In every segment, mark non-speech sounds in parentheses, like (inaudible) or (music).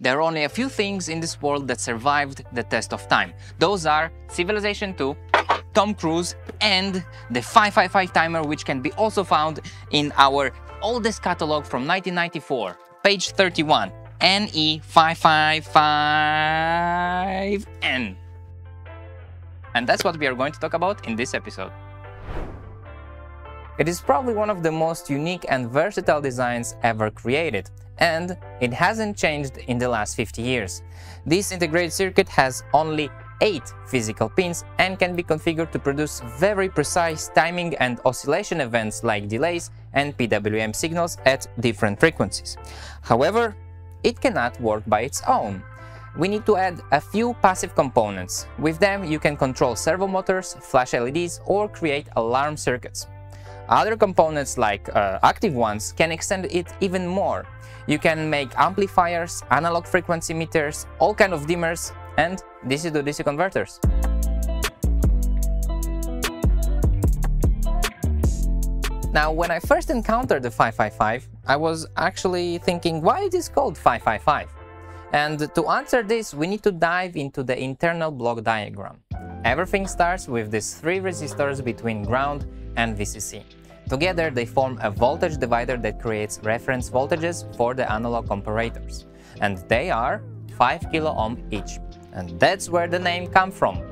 there are only a few things in this world that survived the test of time. Those are Civilization 2, Tom Cruise, and the 555 timer, which can be also found in our oldest catalog from 1994, page 31, NE555N. And that's what we are going to talk about in this episode. It is probably one of the most unique and versatile designs ever created, and it hasn't changed in the last 50 years. This integrated circuit has only 8 physical pins and can be configured to produce very precise timing and oscillation events like delays and PWM signals at different frequencies. However, it cannot work by its own. We need to add a few passive components. With them, you can control servo motors, flash LEDs, or create alarm circuits. Other components like uh, active ones can extend it even more. You can make amplifiers, analog frequency meters, all kind of dimmers, and DC to DC converters. Now, when I first encountered the 555, I was actually thinking, why it is called 555? And to answer this, we need to dive into the internal block diagram. Everything starts with these three resistors between ground and VCC. Together, they form a voltage divider that creates reference voltages for the analog comparators. And they are 5 kilo ohm each. And that's where the name comes from.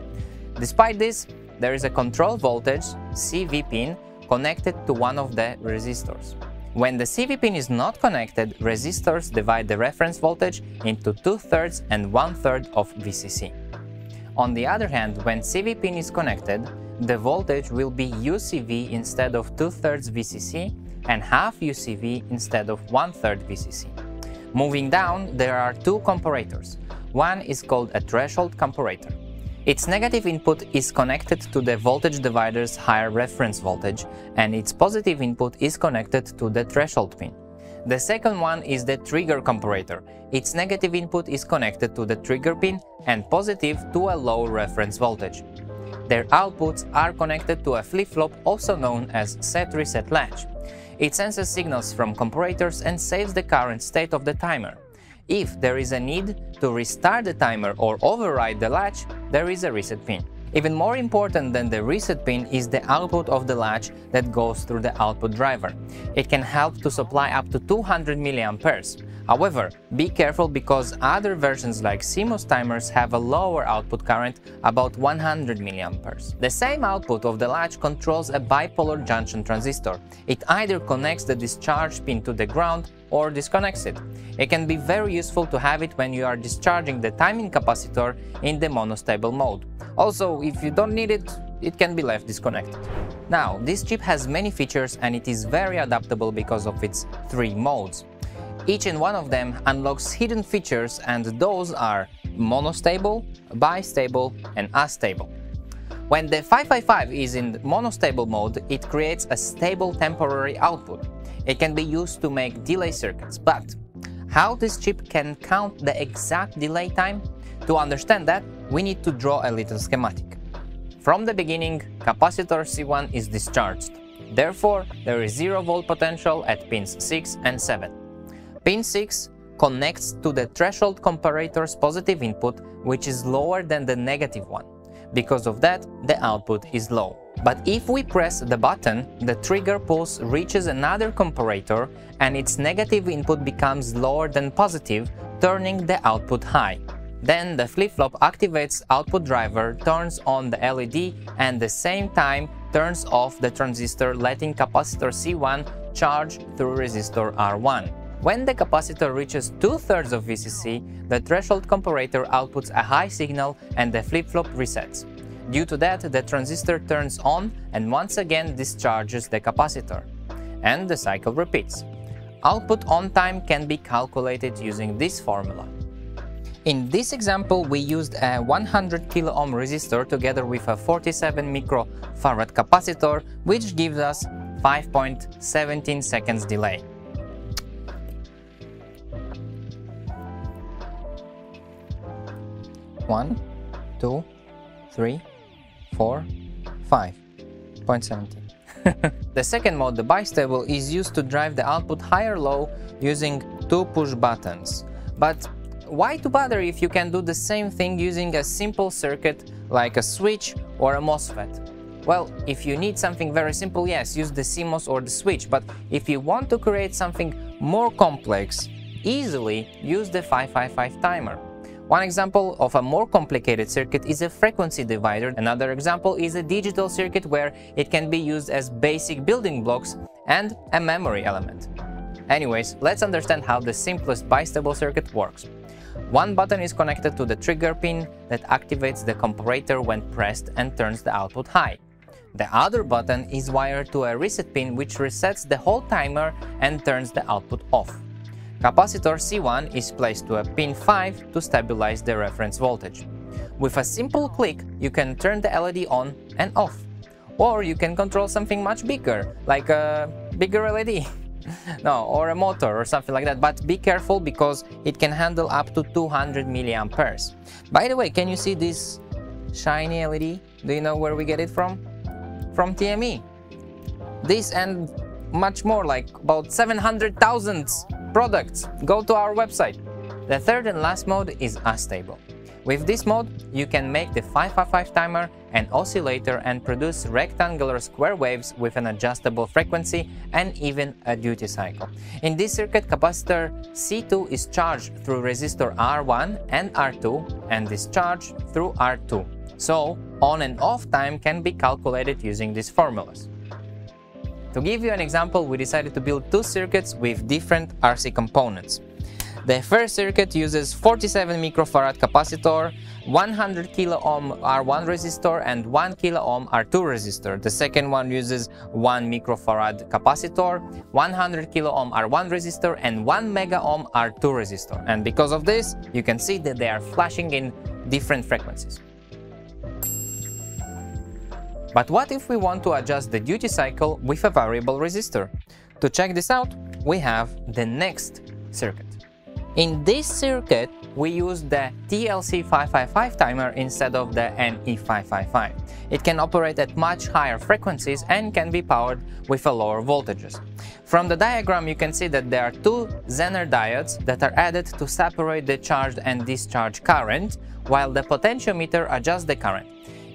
Despite this, there is a control voltage, CV pin, connected to one of the resistors. When the CV pin is not connected, resistors divide the reference voltage into 2 thirds and one-third of VCC. On the other hand, when CV pin is connected, the voltage will be UCV instead of 2 thirds VCC and half UCV instead of 1 third VCC. Moving down, there are two comparators. One is called a threshold comparator. Its negative input is connected to the voltage divider's higher reference voltage, and its positive input is connected to the threshold pin. The second one is the trigger comparator. Its negative input is connected to the trigger pin and positive to a low reference voltage. Their outputs are connected to a flip-flop also known as set-reset latch. It senses signals from comparators and saves the current state of the timer. If there is a need to restart the timer or override the latch, there is a reset pin. Even more important than the reset pin is the output of the latch that goes through the output driver. It can help to supply up to 200 mA. However, be careful because other versions like CMOS timers have a lower output current, about 100 mA. The same output of the latch controls a bipolar junction transistor. It either connects the discharge pin to the ground or disconnects it. It can be very useful to have it when you are discharging the timing capacitor in the monostable mode. Also, if you don't need it, it can be left disconnected. Now, this chip has many features and it is very adaptable because of its three modes. Each and one of them unlocks hidden features and those are monostable, bistable and astable. When the 555 is in monostable mode, it creates a stable temporary output. It can be used to make delay circuits, but how this chip can count the exact delay time? To understand that, we need to draw a little schematic. From the beginning, capacitor C1 is discharged. Therefore, there is 0 volt potential at pins 6 and 7. Pin 6 connects to the threshold comparator's positive input, which is lower than the negative one. Because of that, the output is low. But if we press the button, the trigger pulse reaches another comparator and its negative input becomes lower than positive, turning the output high. Then the flip-flop activates output driver, turns on the LED and the same time turns off the transistor letting capacitor C1 charge through resistor R1. When the capacitor reaches two-thirds of VCC, the threshold comparator outputs a high signal and the flip-flop resets. Due to that, the transistor turns on and once again discharges the capacitor. And the cycle repeats. Output on time can be calculated using this formula. In this example, we used a 100 kilo ohm resistor together with a 47 microfarad capacitor, which gives us 5.17 seconds delay. One, two, three, four, five point seventeen. (laughs) the second mode, the bistable, is used to drive the output high or low using two push buttons. But why to bother if you can do the same thing using a simple circuit like a switch or a MOSFET? Well, if you need something very simple, yes, use the CMOS or the switch, but if you want to create something more complex, easily use the 555 timer. One example of a more complicated circuit is a frequency divider. Another example is a digital circuit where it can be used as basic building blocks and a memory element. Anyways, let's understand how the simplest bistable circuit works. One button is connected to the trigger pin that activates the comparator when pressed and turns the output high. The other button is wired to a reset pin which resets the whole timer and turns the output off. Capacitor C1 is placed to a pin 5 to stabilize the reference voltage. With a simple click, you can turn the LED on and off. Or you can control something much bigger, like a bigger LED. (laughs) no, or a motor or something like that, but be careful because it can handle up to 200 milliamperes. By the way, can you see this shiny LED? Do you know where we get it from? from TME. This and much more, like about 700,000 products, go to our website. The third and last mode is astable. With this mode, you can make the 555 timer an oscillator and produce rectangular square waves with an adjustable frequency and even a duty cycle. In this circuit, capacitor C2 is charged through resistor R1 and R2 and discharged through R2. So, on and off time can be calculated using these formulas. To give you an example, we decided to build two circuits with different RC components. The first circuit uses 47 microfarad capacitor, 100 kilo ohm R1 resistor and 1 kilo ohm R2 resistor. The second one uses 1 microfarad capacitor, 100 kilo ohm R1 resistor and 1 mega ohm R2 resistor. And because of this, you can see that they are flashing in different frequencies. But what if we want to adjust the duty cycle with a variable resistor? To check this out, we have the next circuit. In this circuit, we use the TLC555 timer instead of the NE555. It can operate at much higher frequencies and can be powered with a lower voltages. From the diagram you can see that there are two Zener diodes that are added to separate the charged and discharged current, while the potentiometer adjusts the current.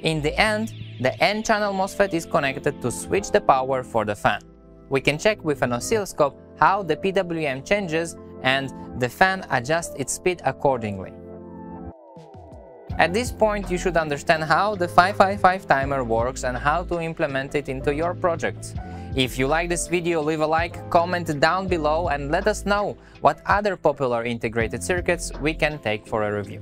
In the end, the N-channel MOSFET is connected to switch the power for the fan. We can check with an oscilloscope how the PWM changes and the fan adjusts its speed accordingly. At this point, you should understand how the 555 timer works and how to implement it into your projects. If you like this video, leave a like, comment down below and let us know what other popular integrated circuits we can take for a review.